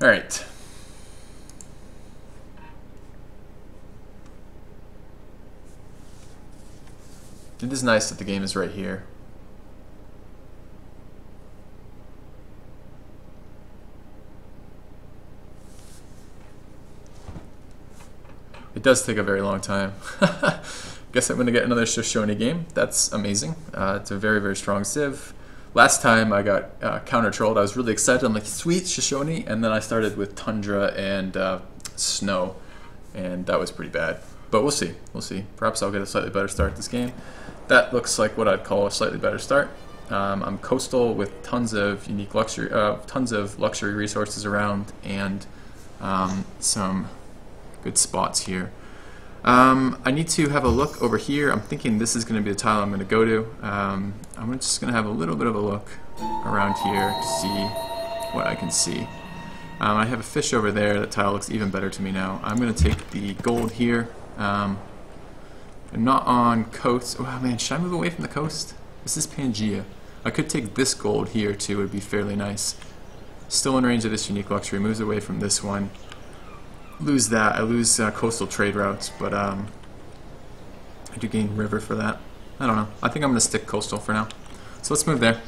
All right. It is nice that the game is right here. It does take a very long time. Guess I'm going to get another Shoshone game. That's amazing. Uh, it's a very, very strong Civ. Last time I got uh, counter-trolled, I was really excited. I'm like, sweet, Shoshone. And then I started with Tundra and uh, Snow. And that was pretty bad. But we'll see. We'll see. Perhaps I'll get a slightly better start this game. That looks like what I'd call a slightly better start. Um, I'm coastal with tons of unique luxury, uh, tons of luxury resources around, and um, some good spots here. Um, I need to have a look over here. I'm thinking this is going to be the tile I'm going to go to. Um, I'm just going to have a little bit of a look around here to see what I can see. Um, I have a fish over there. That tile looks even better to me now. I'm going to take the gold here. Um, I'm not on coast. Oh man, should I move away from the coast? This is Pangea. I could take this gold here too. It would be fairly nice. Still in range of this unique luxury. Moves away from this one lose that. I lose uh, coastal trade routes, but um, I do gain river for that. I don't know. I think I'm going to stick coastal for now. So let's move there.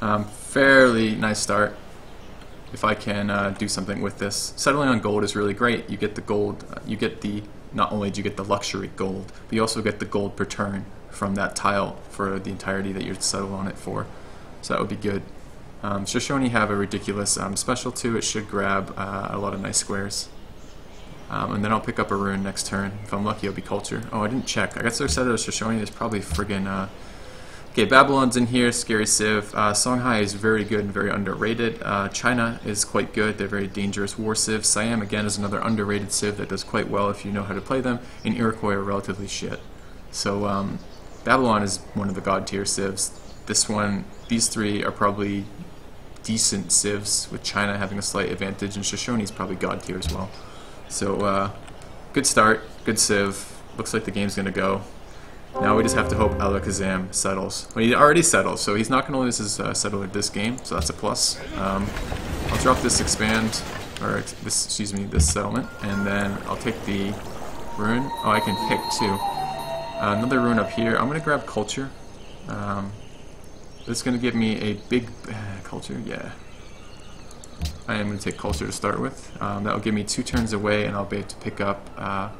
Um, fairly nice start. If I can uh, do something with this. Settling on gold is really great. You get the gold, uh, you get the, not only do you get the luxury gold, but you also get the gold per turn from that tile for the entirety that you're settled on it for. So that would be good. Um, Shoshone have a ridiculous um, special too. It should grab uh, a lot of nice squares. Um, and then I'll pick up a ruin next turn. If I'm lucky, it'll be culture. Oh, I didn't check. I got so excited with Shoshone. There's probably friggin' uh... Okay, Babylon's in here. Scary Civ. Uh, Songhai is very good and very underrated. Uh, China is quite good. They're very dangerous war Civ. Siam, again, is another underrated Civ that does quite well if you know how to play them. And Iroquois are relatively shit. So, um, Babylon is one of the god tier Civs. This one, these three are probably decent civs, with China having a slight advantage, and Shoshone is probably god tier as well. So, uh, good start, good civ. Looks like the game's gonna go. Now we just have to hope Alakazam settles. Well, he already settled, so he's not going to lose his uh, settler this game, so that's a plus. Um, I'll drop this expand, or this, excuse me, this settlement, and then I'll take the ruin. Oh, I can pick two. Uh, another ruin up here. I'm going to grab culture. Um, this is going to give me a big uh, culture, yeah. I am going to take culture to start with. Um, that will give me two turns away, and I'll be able to pick up uh,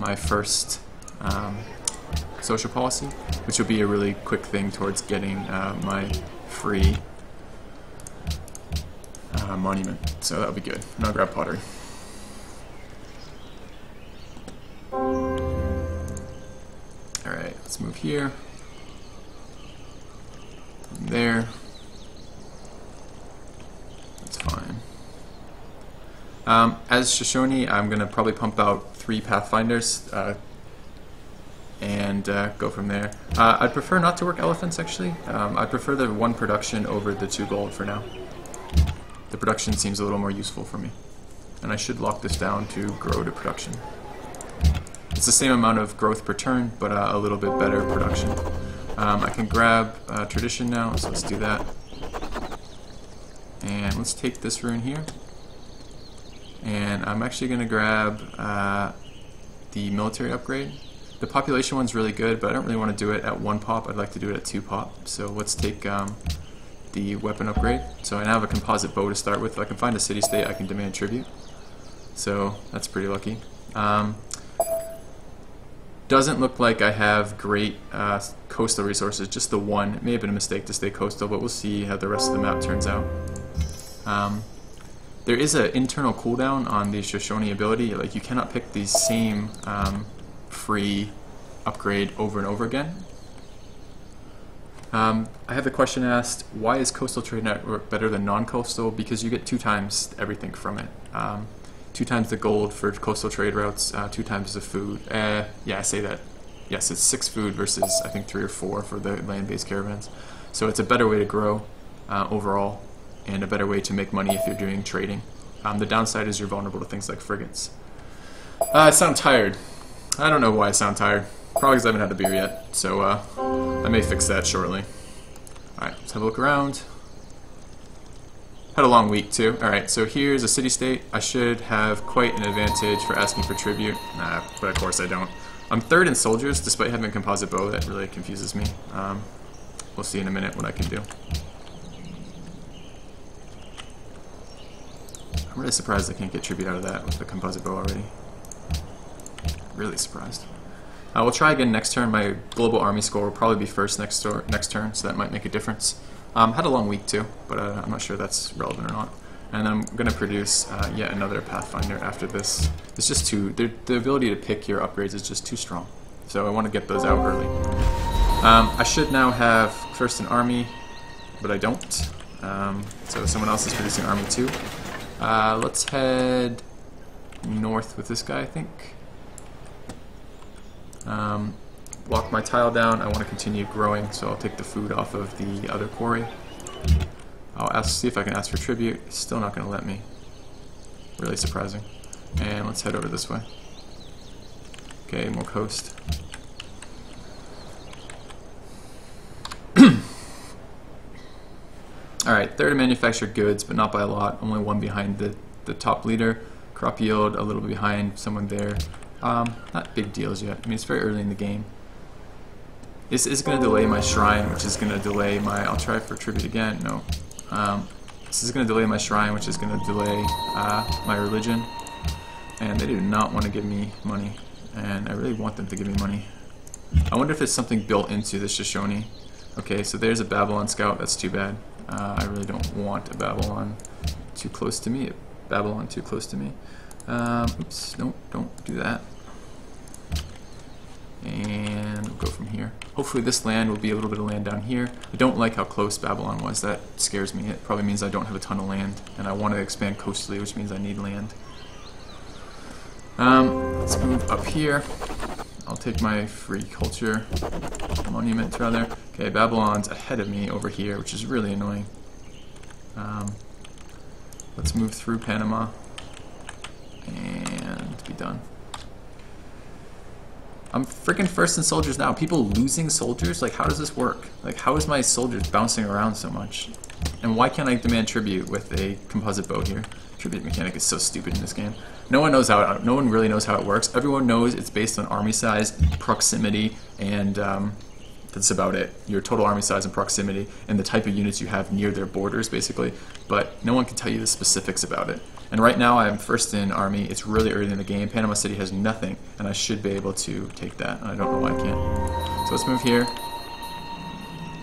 my first um, social policy, which will be a really quick thing towards getting uh, my free uh, monument. So that'll be good. And I'll grab pottery. Alright, let's move here there. That's fine. Um, as Shoshone, I'm going to probably pump out three Pathfinders uh, and uh, go from there. Uh, I'd prefer not to work elephants, actually. Um, I prefer the one production over the two gold for now. The production seems a little more useful for me. And I should lock this down to grow to production. It's the same amount of growth per turn, but uh, a little bit better production. Um, I can grab uh, tradition now, so let's do that. And let's take this ruin here. And I'm actually going to grab uh, the military upgrade. The population one's really good, but I don't really want to do it at one pop. I'd like to do it at two pop. So let's take um, the weapon upgrade. So I now have a composite bow to start with. If I can find a city-state, I can demand tribute. So that's pretty lucky. Um, doesn't look like I have great uh, coastal resources, just the one. It may have been a mistake to stay coastal, but we'll see how the rest of the map turns out. Um, there is an internal cooldown on the Shoshone ability. Like you cannot pick the same um, free upgrade over and over again. Um, I have the question asked, why is Coastal Trade Network better than non-coastal? Because you get two times everything from it. Um, two times the gold for coastal trade routes, uh, two times the food. Uh, yeah, I say that. Yes, it's six food versus I think three or four for the land-based caravans. So it's a better way to grow uh, overall, and a better way to make money if you're doing trading. Um, the downside is you're vulnerable to things like frigates. Uh, I sound tired. I don't know why I sound tired. Probably because I haven't had a beer yet. So uh, I may fix that shortly. Alright, let's have a look around. Had a long week too. All right, so here's a city-state. I should have quite an advantage for asking for tribute, nah, but of course I don't. I'm third in soldiers, despite having composite bow. That really confuses me. Um, we'll see in a minute what I can do. I'm really surprised I can't get tribute out of that with the composite bow already. Really surprised. Uh, we'll try again next turn. My global army score will probably be first next, next turn, so that might make a difference. Um, had a long week too, but uh, I'm not sure that's relevant or not. And I'm going to produce uh, yet another Pathfinder after this. It's just too, the ability to pick your upgrades is just too strong. So I want to get those out early. Um, I should now have first an army, but I don't. Um, so someone else is producing army too. Uh, let's head north with this guy, I think. Um, walk my tile down. I want to continue growing, so I'll take the food off of the other quarry. I'll ask, see if I can ask for tribute. still not going to let me. Really surprising. And let's head over this way. Okay, more coast. Alright, third to manufacture goods, but not by a lot. Only one behind the, the top leader. Crop yield, a little behind someone there. Um, not big deals yet. I mean, it's very early in the game. This is going to delay my shrine, which is going to delay my... I'll try for tribute again. No. Um, this is going to delay my shrine, which is going to delay uh, my religion. And they do not want to give me money. And I really want them to give me money. I wonder if it's something built into the Shoshone. Okay, so there's a Babylon scout. That's too bad. Uh, I really don't want a Babylon too close to me. Babylon too close to me. Um, oops, no, don't do that. And we'll go from here. Hopefully this land will be a little bit of land down here. I don't like how close Babylon was. That scares me. It probably means I don't have a ton of land. And I want to expand coastally, which means I need land. Um, let's move up here. I'll take my free culture monument rather. Okay, Babylon's ahead of me over here, which is really annoying. Um, let's move through Panama and be done. I'm freaking first in soldiers now. People losing soldiers? Like, how does this work? Like, how is my soldiers bouncing around so much? And why can't I demand tribute with a composite bow here? Tribute mechanic is so stupid in this game. No one knows how. It, no one really knows how it works. Everyone knows it's based on army size, proximity, and um, that's about it. Your total army size and proximity, and the type of units you have near their borders, basically. But no one can tell you the specifics about it. And right now I'm first in army. It's really early in the game. Panama City has nothing, and I should be able to take that. I don't know why I can't. So let's move here.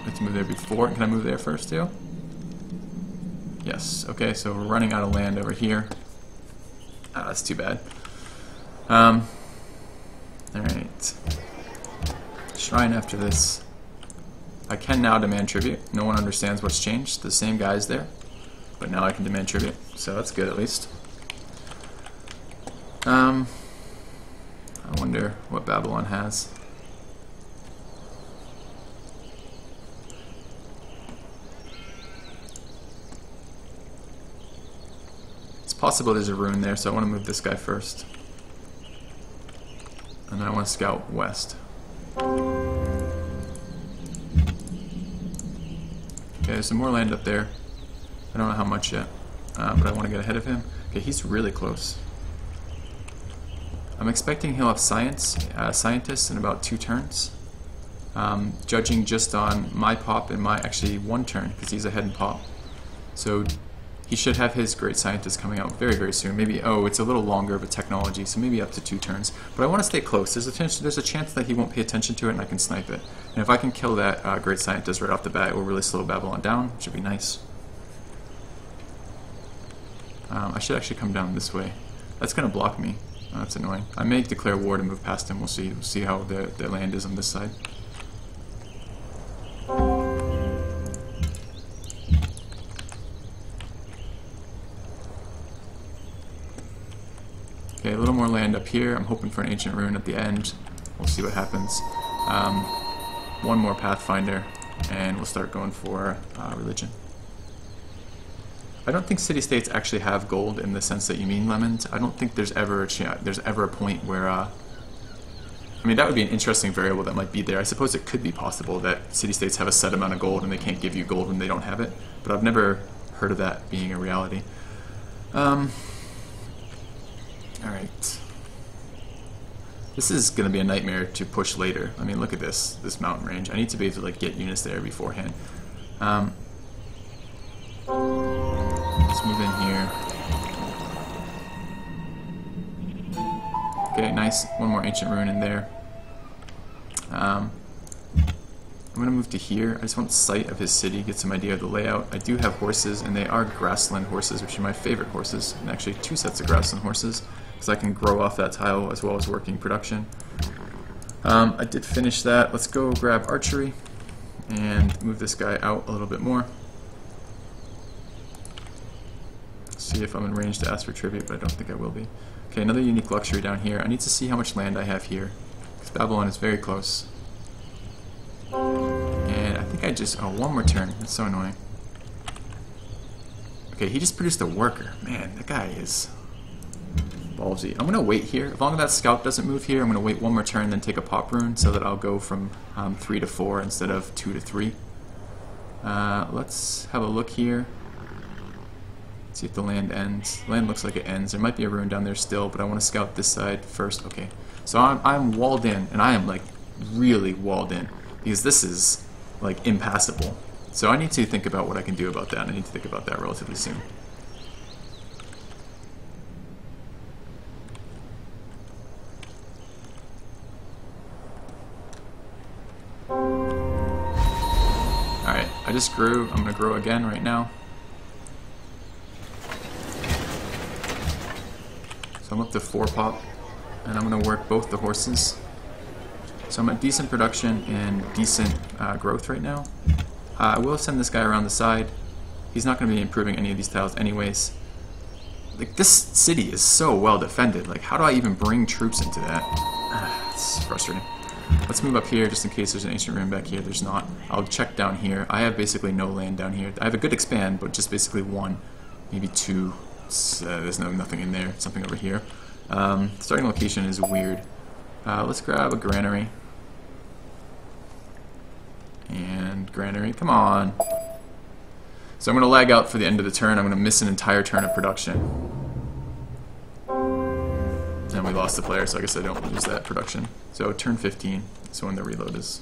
Let's move there before. Can I move there first too? Yes. Okay, so we're running out of land over here. Ah, that's too bad. Um, Alright. Shrine after this. I can now demand tribute. No one understands what's changed. The same guy's there. But now I can demand tribute. So that's good at least. Um, I wonder what Babylon has. It's possible there's a ruin there, so I want to move this guy first. And then I want to scout west. Okay, there's some more land up there. I don't know how much yet, uh, but I want to get ahead of him. Okay, he's really close. I'm expecting he'll have science, uh, scientists in about two turns. Um, judging just on my pop and my, actually one turn, because he's ahead in pop. So he should have his great scientist coming out very, very soon. Maybe, oh, it's a little longer of a technology, so maybe up to two turns. But I want to stay close. There's a, there's a chance that he won't pay attention to it and I can snipe it. And if I can kill that uh, great scientist right off the bat, it will really slow Babylon down, which would be nice. Um, I should actually come down this way. That's going to block me. Oh, that's annoying. I may declare war to move past him. We'll see. We'll see how the, the land is on this side. Okay, a little more land up here. I'm hoping for an ancient ruin at the end. We'll see what happens. Um, one more Pathfinder, and we'll start going for uh, religion. I don't think city-states actually have gold in the sense that you mean lemons. I don't think there's ever a there's ever a point where uh, I mean, that would be an interesting variable that might be there. I suppose it could be possible that city-states have a set amount of gold and they can't give you gold when they don't have it, but I've never heard of that being a reality. Um, all right. This is going to be a nightmare to push later. I mean, look at this, this mountain range. I need to be able to like get units there beforehand. Um, let's move in here. Okay, nice. One more ancient ruin in there. Um, I'm to move to here. I just want sight of his city, get some idea of the layout. I do have horses, and they are grassland horses, which are my favorite horses. And actually, two sets of grassland horses because I can grow off that tile as well as working production. Um, I did finish that. Let's go grab archery and move this guy out a little bit more. See if I'm in range to ask for tribute, but I don't think I will be. Okay, another unique luxury down here. I need to see how much land I have here. Because Babylon is very close. And I think I just... Oh, one more turn. That's so annoying. Okay, he just produced a worker. Man, that guy is ballsy. I'm going to wait here. As long as that scout doesn't move here, I'm going to wait one more turn, and then take a pop ruin so that I'll go from um, 3 to 4 instead of 2 to 3. Uh, let's have a look here. See if the land ends. land looks like it ends. There might be a ruin down there still, but I want to scout this side first. Okay, so I'm, I'm walled in, and I am like really walled in because this is like impassable. So I need to think about what I can do about that. I need to think about that relatively soon. Alright, I just grew. I'm going to grow again right now. To 4 pop, and I'm going to work both the horses. So I'm at decent production and decent uh, growth right now. Uh, I will send this guy around the side. He's not going to be improving any of these tiles anyways. Like, this city is so well defended. Like, how do I even bring troops into that? it's frustrating. Let's move up here just in case there's an ancient ruin back here. There's not. I'll check down here. I have basically no land down here. I have a good expand, but just basically one, maybe two. Uh, there's no nothing in there. Something over here. Um, starting location is weird. Uh, let's grab a granary. And granary, come on. So I'm going to lag out for the end of the turn. I'm going to miss an entire turn of production. And we lost the player, so I guess I don't lose that production. So turn 15 is when the reload is.